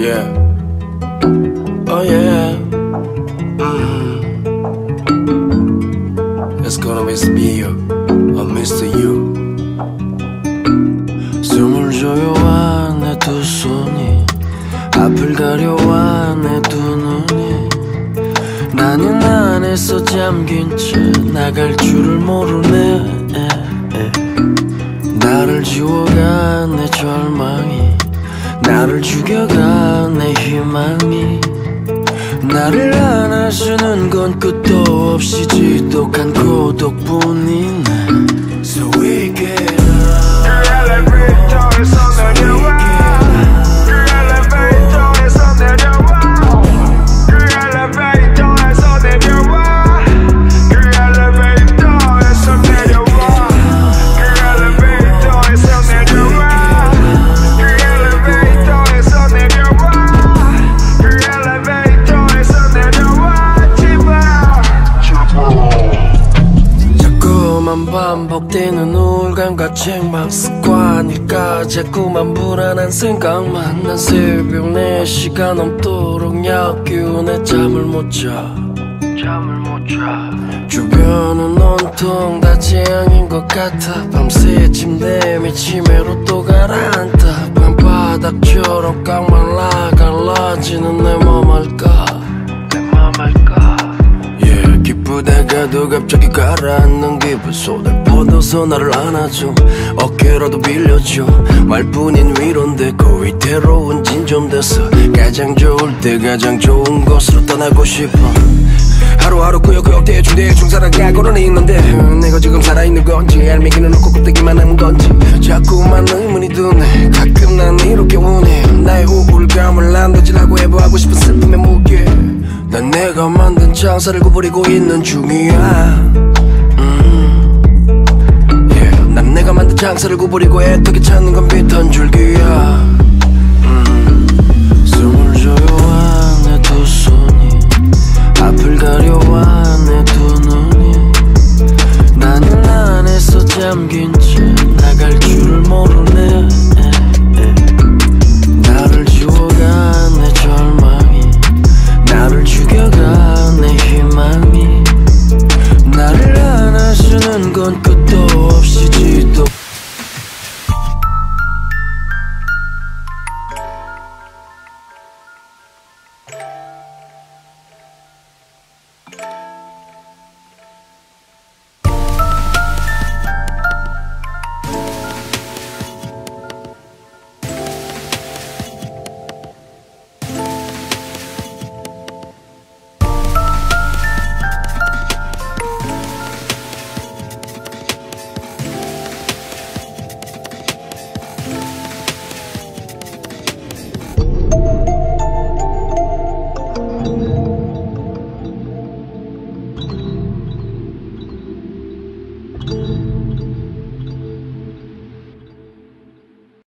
Yeah. Oh yeah. Mm. It's gonna miss me you. Miss you. 숨을 조여와 내 두 손이 앞을 가려와 내 두 눈이 나는 안에서 잠긴 채 나갈 줄을 모르네 나를 지워가 내 절망이 나를 죽여가 내 희망이 나를 안아주는 건 끝도 없이 지독한 고독뿐이네 반복되는 우울감과 책망 습관일까? 자꾸만 불안한 생각만 난 새벽 4시가 넘도록 약기운에 잠을 못자. 잠을 못자. 주변은 온통 다 재앙인 것 같아. 밤새 침대 밑치매로 또 가라앉아 밤바닥처럼 꽉 말라 갈라지는 내맘 알까? 내맘 알까 기쁘다가도 갑자기 가라앉는 기분 손을 뻗어서 나를 안아줘. 어깨라도 빌려줘. 말뿐인 위로인데 그 위태로운 진좀 됐어 가장 좋을 때 가장 좋은 곳으로 떠나고 싶어. 하루하루 꾸역꾸역 대충 대충 살아가고는 있는데 내가 지금 살아있는 건지 알맹이는 없고 껍데기만 남은 건지 자꾸만 의문이 드네. 가끔 난 이렇게 원해 나의 우울감을 남겨지라고 해부하고 싶은 슬픔의 무게 난 내가 만든 장사를 구부리고 있는 중이야 음. yeah. 난 내가 만든 장사를 구부리고 애타게 찾는 건 비탄 줄기야 음. 숨을 조여와 내 두 손이 앞을 가려와 내 두 눈이 나는 안에서 잠긴